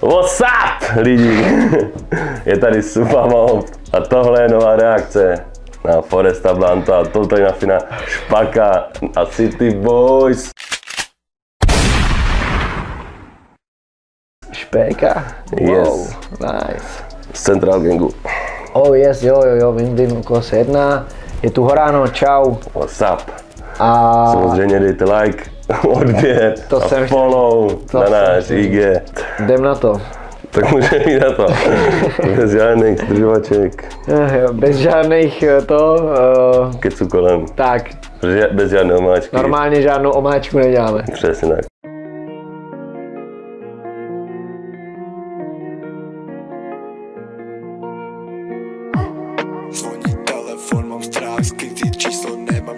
What's up, lidi? Je tady Supamop a tohle je nová reakce na Foresta Blanta, toto je na fina Špaka a City Boys. Špéka? Yes. Wow, nice. Z Central Gangu. Oh yes, jo, jo, jo, vím, vím, koho se jedná. Je tu Horáno, čau. What's up? A Samozřejmě dejte like, odběr To a jsem follow to na jsem náš chtěl IG. jdem na to. Tak můžeme jít na to. Bez žádných zdržovaček, Eh, Bez žádných eh, to, uh, kecu kolem. tak, Bez žádné omáčky. normálně žádnou omáčku neděláme. Přesně tak. Zvoní telefon, mám strach, skrytý číslo nemám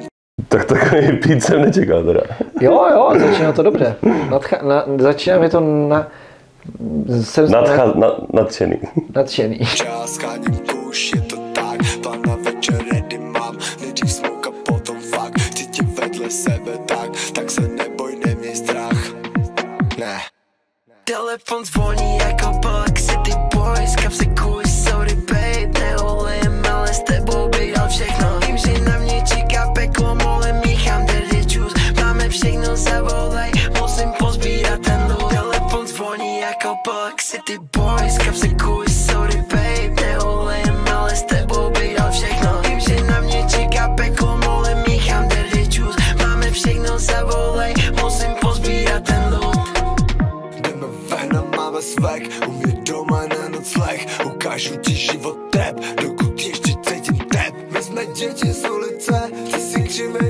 Tak takový pít jsem nečekal teda. Jo, jo, začíná to dobře. Nadcha, na, začíná mi to na, jsem Nadcha, na, nadšený. nadšený. čas, skáním tuš, je to tak Plán na večer ready mám, nejdřív smoke a potom fakt Chci tě vedle sebe tak, tak se neboj, neměj strach Ne Telefon zvoní jako Black City Boys Kapsy kuj, sorry babe, neolejím, ale s tebou bych dal všechno City Boys Kapsy kuj, sorry babe, neolejím, ale s tebou bych dal všechno. Vím, že na mě čeká peklo, molem míchám dirty juice Máme všechno, zavolej, musím pozbírat ten loot Jdeme ven a máme svek U mě doma na nocleh Ukážu ti život tep Dokud ještě cítím tep. My jsme děti z ulice Ty si křivej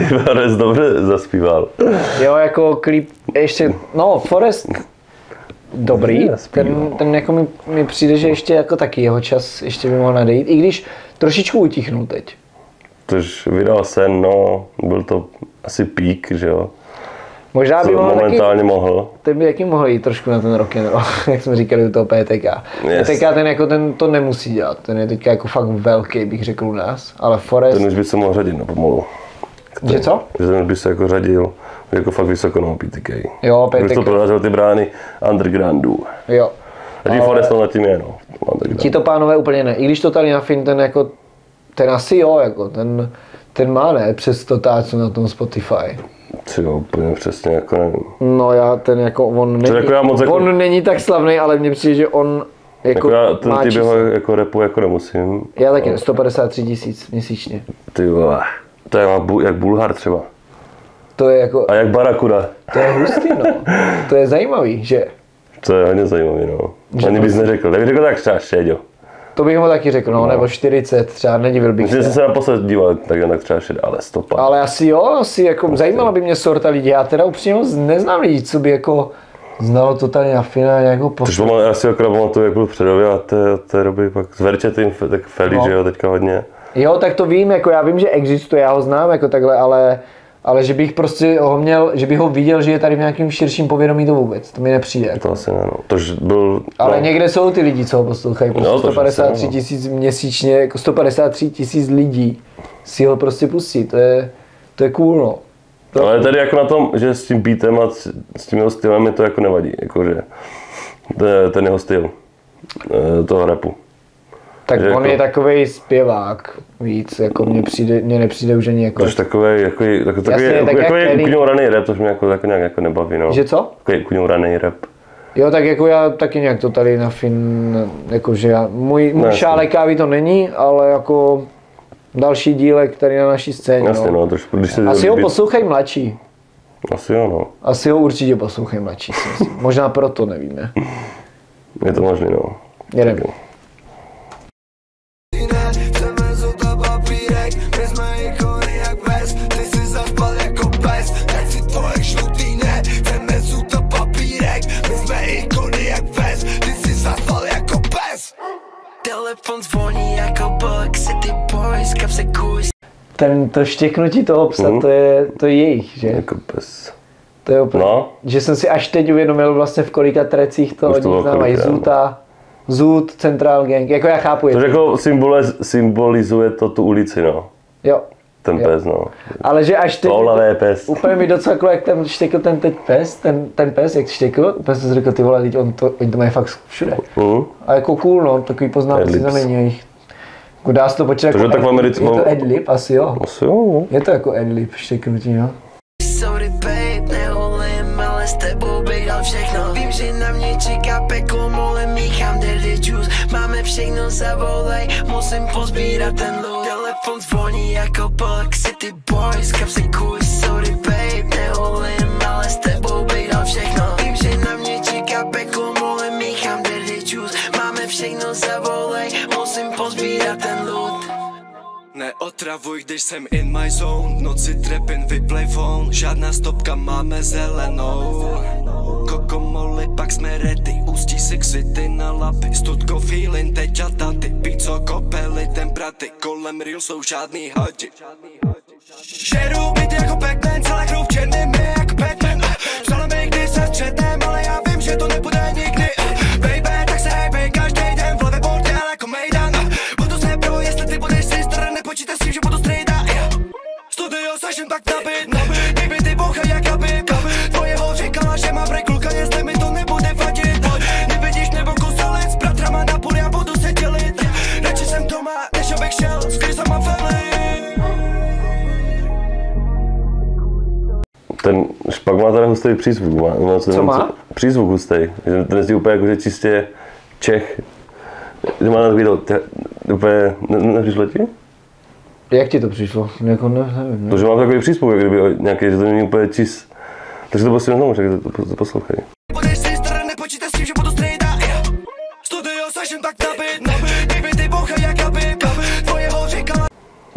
Tady Forest dobře zaspíval. Jo, jako klip, ještě, no, Forest, dobrý, ten, ten jako mi, mi přijde, že ještě jako taky jeho čas ještě by mohl nadejít, i když trošičku utichnul teď. Tož vydal sen, no, byl to asi pík, že jo. Možná by mohl taky, momentálně mohl. ten by jaký mohl jít trošku na ten rock and roll, jak jsme říkali u toho PTK. Yes. PTK ten jako ten to nemusí dělat, ten je teďka jako fakt velký, bych řekl u nás, ale Forest, Ten už by se mohl řadit na pomalu. Že co? Že ten by se jako řadil jako fakt vysoko na PTK. Jo, Už to PTK, prorazil ty brány undergroundu. jo. A tím Forest nad tím je, no. Ti to pánové úplně ne. I když to tady na Fin, ten jako, ten asi jo, jako, ten, ten má ne, přes to táču na tom Spotify. Ty jo, úplně přesně, jako nevím. No já ten jako, on není, jako já moc jako- on není tak slavný, ale mně přijde, že on jako, Jako já ten má typ jeho jako repu jako nemusím. Já taky ne, 153 tisíc měsíčně. Ty vole. To je jak Bu- jak Bulhar třeba. To je jako, A jak Barakuda. to je hustý, no. To je zajímavý, že? To je hodně zajímavý, no. Ani bys neřekl. Tak bych řekl tak třeba Šeďo. To bych mu taky řekl, no, nebo 40, třeba nedivil bych Myslím, že se. jsem se naposled díval, tak jen tak třeba Šeďo, ale stopa. Ale asi jo, asi jako zajímala by mě sorta lidí. Já teda upřímně moc neznám lidí, co by jako znalo to tady na Fina nějakou Což postu. mám, já si opravdu pamatuju, jak byl v předově a té, té doby pak s Verčetým, tak Feli, No. že jo, teďka hodně. Jo, tak to vím, jako já vím, že existuje, já ho znám jako takhle, ale, ale že bych prostě ho měl, že bych ho viděl, že je tady v nějakým širším povědomí to vůbec, to mi nepřijde. Jako. To asi ne, no. Tož byl, Ale no, někde jsou ty lidi, co ho poslouchají, prostě No, to 153 přesně, no. tisíc měsíčně, jako 153 tisíc lidí si ho prostě pustí, to je, to je cool, no. To, ale tady jako na tom, že s tím beatem a s, tím jeho stylem mi to jako nevadí, jakože to je ten jeho styl eh, toho rapu. Tak že on jako- je takový zpěvák víc, jako mně, přijde, mně nepřijde už ani jako, Což takový, jako, jako, takový, Jasně, jako, tak jak jako Kenny. ukňouraný rap, což mě jako, jako nějak jako nebaví, no. že co? Takový ukňouraný rap. Jo, tak jako já taky nějak to tady na Fin, jakože já, můj, můj jasně. šálek kávy to není, ale jako další dílek tady na naší scéně. Jasně, no. no, trošku, když se Asi ho poslouchají mladší. Asi jo, no. Asi ho určitě poslouchají mladší. Možná proto nevíme. Je to možný, no. Jedeme. Ten, to štěknutí toho psa, Mhm. to, je, to je jejich, že? Jako pes. To je úplně, No. že jsem si až teď uvědomil vlastně v kolika trecích to Už bylo znávají. Zuta, Zut, Central Gang, jako já chápu To jako symbole, symbolizuje to tu ulici, no. Jo, ten Jo. pes, no. Ale že až teď... Toulavé pes. Úplně mi docela jak tam štěkl ten teď pes, ten, ten pes, jak štěkl, úplně jsem si řekl, ty vole, teď on to, oni to mají fakt všude. Mhm. A jako cool, no, takový Adlibs. znamení jejich. Jako dá se to počítat jako tak v Americe Je to adlib, asi jo. Asi jo, no. Je to jako adlib, štěknutí, no. Sorry babe, neholím, ale s tebou bych dal všechno Vím, že na mě čeká peklo, molem míchám dirty juice Máme všechno, zavolej, musím pozbírat ten loot Telefon zvoní jako Park City Boys, kapsy kůj Sorry babe, zavolej, musím pozbírat ten loot. Neotravuj, když jsem in my zone. Noci trepin, vyplay phone Žádná stopka, máme zelenou. Kokomoli, pak jsme ready. Ústí si ksity na lapy. Studko feeling, teď a taty. Píco, kopely, tempraty. Kolem real jsou žádný hadi. Žeru byt jako Pac-Man Celá hru v černém má teda hustý přízvuk. Má, má Co má? Přízvuk hustý. Že Ten je úplně jako, že čistě Čech. Že má video, tě- úplně, ne, ne, nepřišlo ti? Jak ti to přišlo? Jako ne, nevím, ne. To, že mám takový přízvuk, jak kdyby nějaký, že to není úplně čist. Takže to prostě tak to, to, to poslouchej.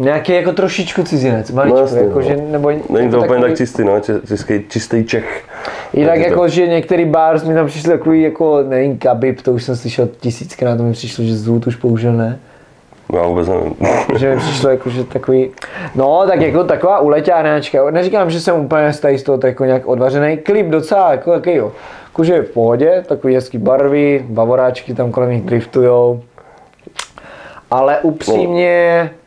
Nějaký jako trošičku cizinec, maličko, No jasně, jako, no. že, nebo Není to jako úplně takový- tak čistý, no, či- český, čistý Čech. Jinak Tak je to- jako, že některý bars mi tam přišli takový jako, nevím, kabib, to už jsem slyšel tisíckrát, to mi přišlo, že zvuk už použil ne. Já vůbec nevím. že mi přišlo jako, že takový, no tak jako taková uleťárnáčka, neříkám, že jsem úplně z tady z toho jako nějak odvařený, klip docela jako jaký jo, jakože je v pohodě, takový hezký barvy, bavoráčky tam kolem nich driftujou, ale upřímně, No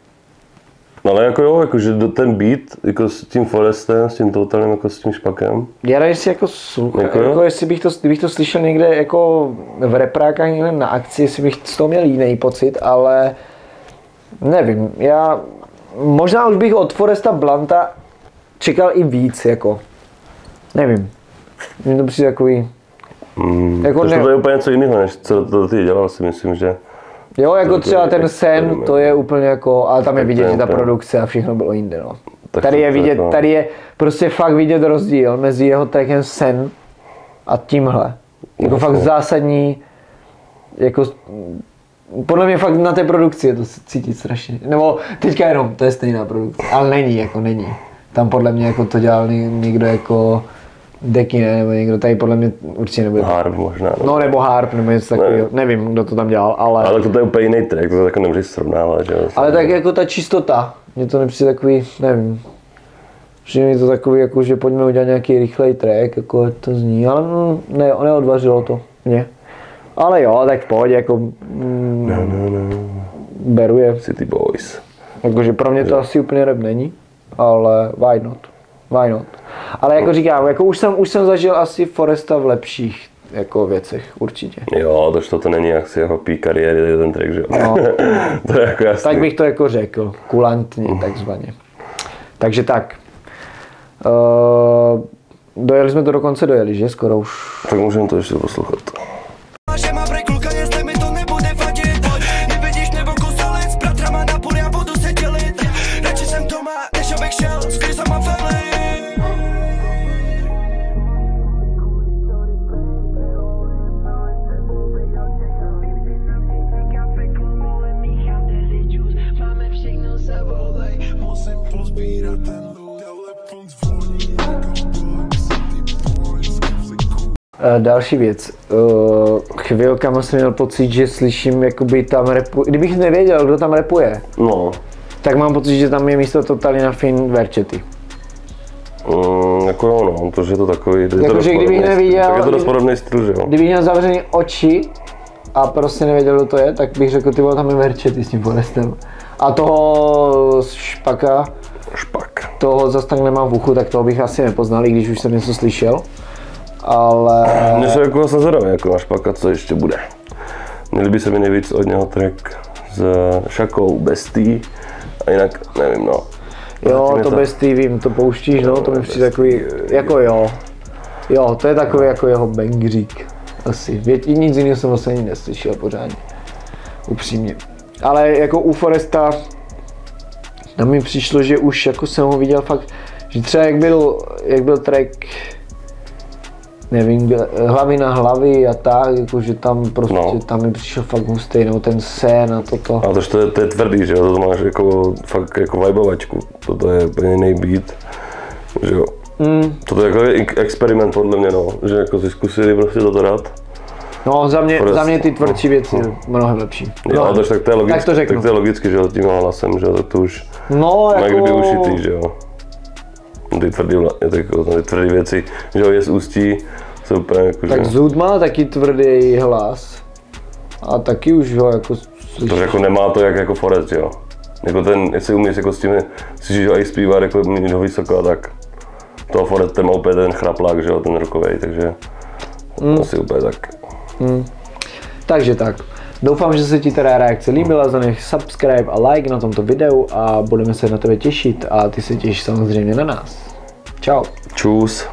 ale jako jo, jako, že do- ten beat, jako s tím Forestem, s tím Totalem, jako s tím špakem. já nevím, jestli jako, Jako jako, jo? jestli bych to, kdybych to slyšel někde jako v reprákách někde na akci, jestli bych z toho měl jiný pocit, ale nevím, já možná už bych od Foresta Blanta čekal i víc, jako, nevím, mně to přijde takový, Mm, Jako jako ne- to je úplně něco jiného, než co to ty dělal, si myslím, že... jo, jako třeba ten sen, to je úplně jako, ale tam je vidět, že ta produkce a všechno bylo jinde, no. Tak Tady je vidět, jako- tady je prostě fakt vidět rozdíl mezi jeho trackem Sen a tímhle. Jako No, fakt zásadní, jako podle mě fakt na té produkci je to cítit strašně. Nebo teďka jenom, to je stejná produkce, ale není, jako není. Tam podle mě jako to dělal ně- někdo jako Dekine nebo někdo, tady podle mě určitě nebude. Harp možná. No. No nebo Harp nebo něco takového, nevím, kdo to tam dělal, ale... Ale to je úplně jiný track, to jako nemůžeš srovnávat, že jo. Ale tak jako ta čistota, mně to nepřijde takový, nevím, že mi to takový, jako, že pojďme udělat nějaký rychlej track, jako to zní, ale mm, ne, neodvařilo to mě. Ale jo, tak v pohodě, jako mm, No, no, no. beru je. City Boys. Jakože pro mě to asi úplně rap není, ale why not, why not. Ale jako říkám, jako už jsem, už jsem zažil asi Foresta v lepších jako věcech, určitě. Jo, to, to, to není asi jeho pík kariéry, ten track, že jo. No. to je jako jasný. Tak bych to jako řekl, kulantně takzvaně. Takže tak. Uh, dojeli jsme to dokonce dojeli, že? Skoro už. Tak můžeme to ještě poslouchat. Pozbírat ten Telefon zvoní jako další věc. Uh, chvilkama jsem měl pocit, že slyším, jakoby tam repu... Kdybych nevěděl, kdo tam repuje, No, tak mám pocit, že tam je místo Totalina Fin Verčety. mm, jako jo, no, protože je to takový... je to Jako, dost že kdybych neviděl- Tak je to dost podobný styl, že jo. Kdybych měl zavřený oči a prostě nevěděl, kdo to je, tak bych řekl, ty vole, tam je Verčety s tím Forestem. A toho špaka, toho zase tak nemám v uchu, tak toho bych asi nepoznal, i když už jsem něco slyšel. Ale Mně se jako zase zvědavý, jako na špaka, co ještě bude. Měli by se mi nejvíc od něho track s Šakou, Bestý, a jinak nevím, no. jo, to bez ty vím, to pouštíš, no, to mi přijde takový, jako jo. Jo, to je takový jako jeho bangřík. Asi. Vět, nic jiného jsem vlastně ani neslyšel pořádně. Upřímně. Ale jako u Foresta tam mi přišlo, že už jako jsem ho viděl fakt, že třeba jak byl, jak byl track nevím, hlavy na hlavy a tak, jako že tam prostě, No. tam mi přišel fakt hustý, no ten sen a toto. A to, to, je, to je tvrdý, že jo, to máš jako, fakt jako vibovačku, toto je úplně jiný beat, že jo. Mm, Toto je jako experiment podle mě, no, že jako si zkusili prostě toto dát. No za mě, Forest. za mě ty tvrdší věci mnohem lepší. Jo, No, to, tak to je logicky, tak to řeknu. tak to je logicky, že jo, tím hlasem, že jo, to už no má jako, kdyby ušitý, že jo. Ty tvrdý, jako, ty tvrdý věci, že jo, je z ústí, jsou úplně jako, tak že, Zud má taky tvrdý hlas. A taky už ho jako slyšíš. to jako nemá to jak jako Forest, jo. Jako ten, jestli umíš jako s tím, slyšíš ho i zpívat, jako mít ho vysoko, tak toho Forest ten má úplně ten chraplák, že jo, ten rokovej, takže Mm. asi úplně tak. Takže tak. Doufám, že se ti teda reakce líbila, zanech subscribe a like na tomto videu a budeme se na tebe těšit a ty se těšíš samozřejmě na nás. Čau. Čus.